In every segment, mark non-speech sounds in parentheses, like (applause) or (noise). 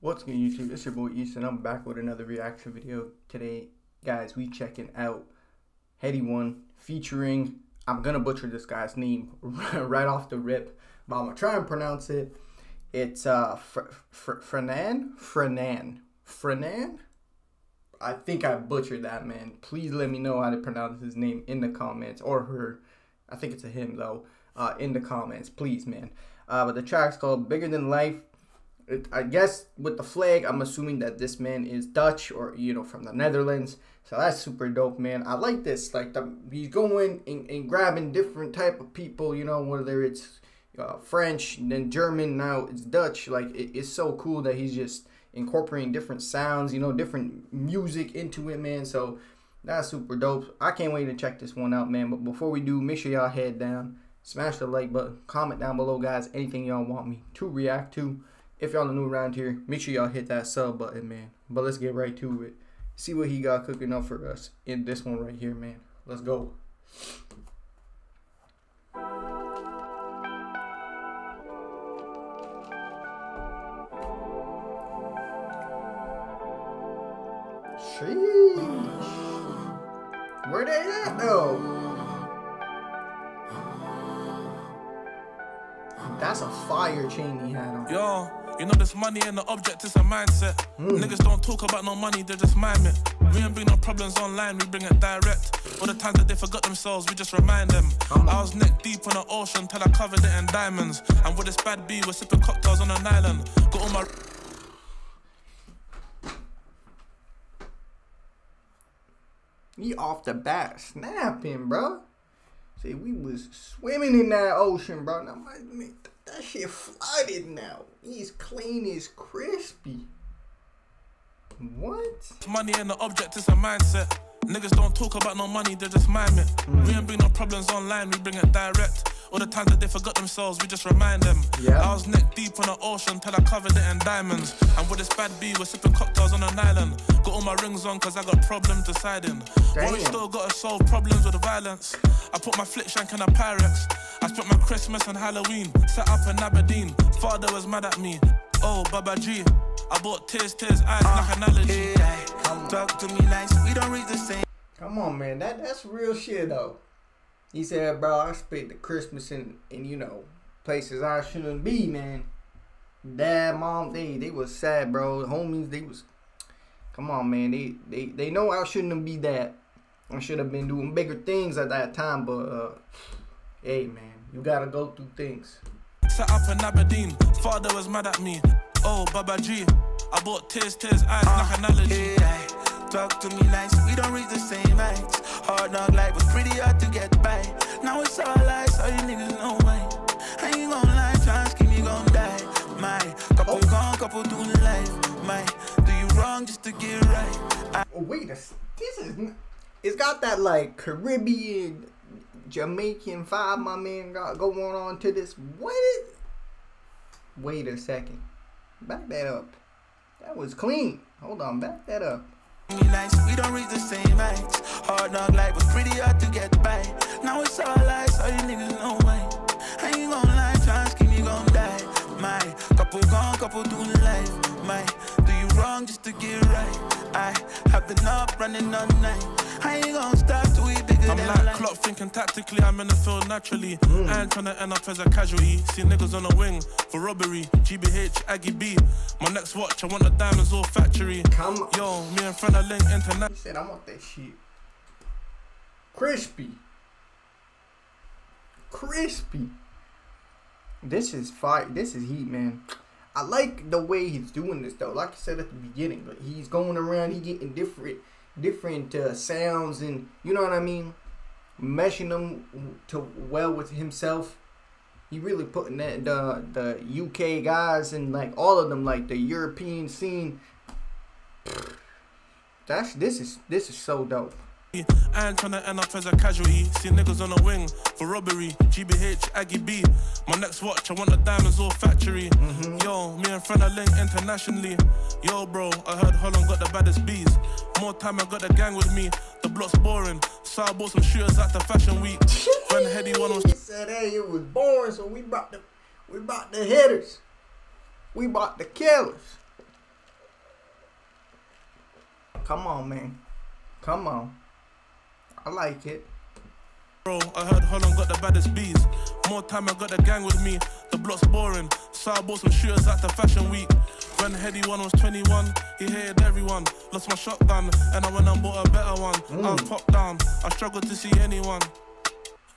What's good YouTube? It's your boy Easton. I'm back with another reaction video. Today, guys, we checking out Headie One featuring, I'm gonna butcher this guy's name (laughs) right off the rip, but I'm gonna try and pronounce it. It's uh Fr Fr Frenan? Frenan. Frenan? I think I butchered that man. Please let me know how to pronounce his name in the comments or her. I think it's a him though. Uh, in the comments, please, man. Uh, but the track's called Bigger Than Life it, I guess with the flag, I'm assuming that this man is Dutch or you know from the Netherlands. So that's super dope, man. I like this. Like the, he's going and, and grabbing different type of people. You know, whether it's uh, French, then German, now it's Dutch. Like it, it's so cool that he's just incorporating different sounds. You know, different music into it, man. So that's super dope. I can't wait to check this one out, man. But before we do, make sure y'all head down, smash the like button, comment down below, guys. Anything y'all want me to react to. If y'all are new around here, make sure y'all hit that sub button, man. But let's get right to it. See what he got cooking up for us in this one right here, man. Let's go. Sheesh. Where they at though? That's a fire chain he had on. Yo. You know this money and the object is a mindset. Mm. Niggas don't talk about no money, they just mime it. We ain't bring no problems online, we bring it direct. All the times that they forgot themselves, we just remind them. I was neck deep in the ocean till I covered it in diamonds. And with this bad B, we're sipping cocktails on an island. Got all my. He off the bat snapping, bro. See, we was swimming in that ocean, bro. Now, my, man, that shit flooded now. He's clean as crispy. What? Money and the object is a mindset. Niggas don't talk about no money, they just mime it. Mm. We ain't bring no problems online, we bring it direct. All the times that they forgot themselves, we just remind them. Yeah. I was neck deep in the ocean till I covered it in diamonds. And with this bad B, we're sipping cocktails on an island. Got all my rings on cause I got problems deciding. But we still gotta solve problems with the violence. I put my flip shank in a Pyrex. I spent my Christmas and Halloween. Set up in Aberdeen. Father was mad at me. Oh, Baba G. I bought tears, tears, eyes uh, like analogy. Hey, talk to me nice, we don't read the same. Come on, man. That that's real shit though. He said, bro, I spent the Christmas in, in you know, places I shouldn't be, man. Dad, mom, they they was sad, bro. Homies, they was come on, man. They they they know I shouldn't be that. I should have been doing bigger things at that time, but uh hey man, you gotta go through things. Set up in Aberdeen, father was mad at me. Oh, Baba G, I bought tears, tears, eyes uh, like analogy. Yeah, talk to me nice, we don't reach the same heights. Hard knock life was pretty hard to get by. Now it's all lies, all you niggas know why. I ain't gonna lie, trying to keep me gon' die. My couple oh. gone, couple doing life. My do you wrong just to get right. I oh, wait, this is it's got that like Caribbean, Jamaican vibe. My man got going on to this. What? Is, wait a second, back that up. That was clean. Hold on, back that up we don't the same heights. Hard life was pretty hard to get by. Now it's all lies, all you niggas know why. I ain't lie, die. My couple gone, couple doing life. My wrong just to get right. I have the knob running all night. I ain't gonna stop till we bigger I'm than like life. clock thinking tactically, I'm in the field naturally. Mm. I ain't trying to end up as a casualty. See niggas on the wing for robbery. GBH, Aggie B. My next watch, I want the diamonds all factory. Come on. Yo, me and Frenna linked internet. He said, I want that shit. Crispy. Crispy. This is fight. This is heat, man. I like the way he's doing this though. Like I said at the beginning, but he's going around, he getting different different uh, sounds and you know what I mean, meshing them to well with himself. He really putting that the the UK guys and like all of them like the European scene. That's this is this is so dope. I ain't tryna end up as a casualty. See niggas on the wing for robbery. GBH, Aggie B. My next watch, I want the diamonds all factory. Mm -hmm. Yo, Frenna internationally. Yo, bro, I heard Holland got the baddest bees. More time, I got the gang with me. The block's boring. So I bought some shooters at the fashion week. (laughs) When Headie one was. He said, hey, it was boring, so we brought the, we brought the hitters. We brought the killers. Come on, man. Come on. I like it. Bro, I heard Holland got the baddest bees. More time I got the gang with me. The block's boring. So I bought some shooters at the fashion week. When Headie one was 21, he hated everyone. Lost my shotgun, and I went and bought a better one. Mm. I was top down, I struggled to see anyone.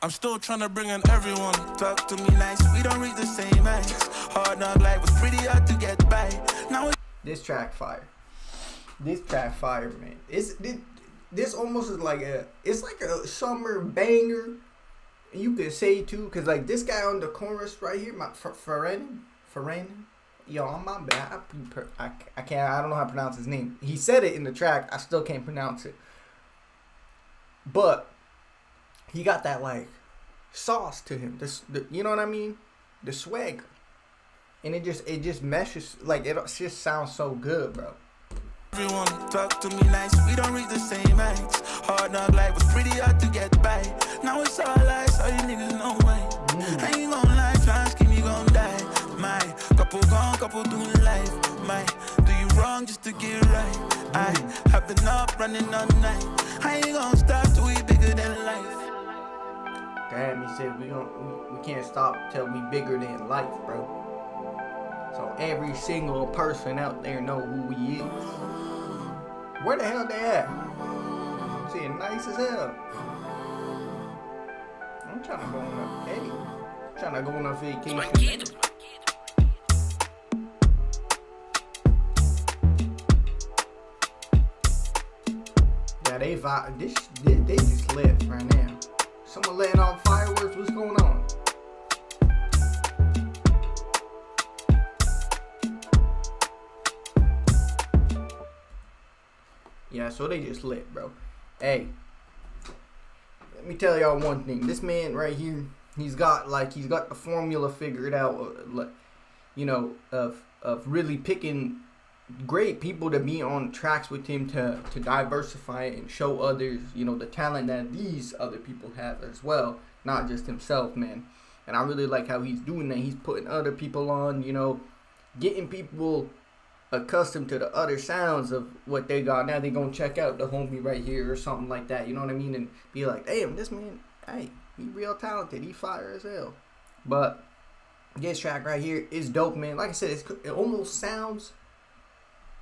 I'm still trying to bring in everyone. Talk to me nice, we don't reach the same age. Hard knock life was pretty hard to get by. Now this track fire. This track fire, man. It's this, this almost is like a it's like a summer banger. You could say too, cause like this guy on the chorus right here, my Feren, Feren, yo, I'm my bad. I, I, I can't. I don't know how to pronounce his name. He said it in the track. I still can't pronounce it. But he got that like sauce to him. This, the, you know what I mean? The swagger, and it just it just meshes like it just sounds so good, bro. Everyone talk to me nice, we don't reach the same age. Hard knock life was pretty hard to get by. Now it's all lies, all you niggas know why. Mm. I ain't gonna lie, Couple gone, couple doing life. My, do you wrong just to get right? I have been up running all night. I ain't gonna stop till we bigger than life. Damn, he said we don't, we, we can't stop till we bigger than life, bro. So every single person out there know who we is. Where the hell they at? Seeing nice as hell. I'm trying to go on a hey, I'm trying to go on a vacation. They vibe. This, they, they just lit right now. Someone letting off fireworks. What's going on? Yeah, so they just lit, bro. Hey, let me tell y'all one thing. This man right here, he's got like he's got the formula figured out, uh, you know, of of really picking great people to be on tracks with him to to diversify and show others, you know, the talent that these other people have as well, not just himself, man. And I really like how he's doing that. He's putting other people on, you know, getting people accustomed to the other sounds of what they got. Now they gonna check out the homie right here or something like that. You know what I mean? And be like, damn, this man, hey, he real talented. He fire as hell. But this track right here is dope, man. Like I said, it almost sounds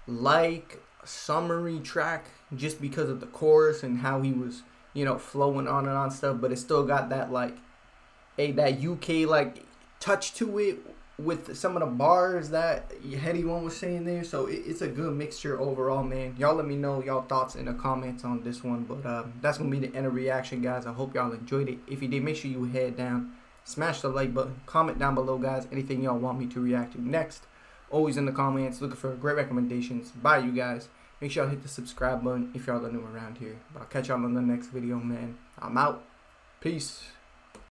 like summary track just because of the chorus and how he was, you know, flowing on and on stuff. But it still got that like, a that UK like touch to it with some of the bars that Headie one was saying there. So it, it's a good mixture overall, man. Y'all let me know y'all thoughts in the comments on this one. But um, that's gonna be the end of reaction, guys. I hope y'all enjoyed it. If you did, make sure you head down, smash the like button, comment down below, guys. Anything y'all want me to react to next. Always in the comments, looking for great recommendations by you guys. Make sure y'all hit the subscribe button if y'all are new around here. But I'll catch y'all on the next video, man. I'm out. Peace.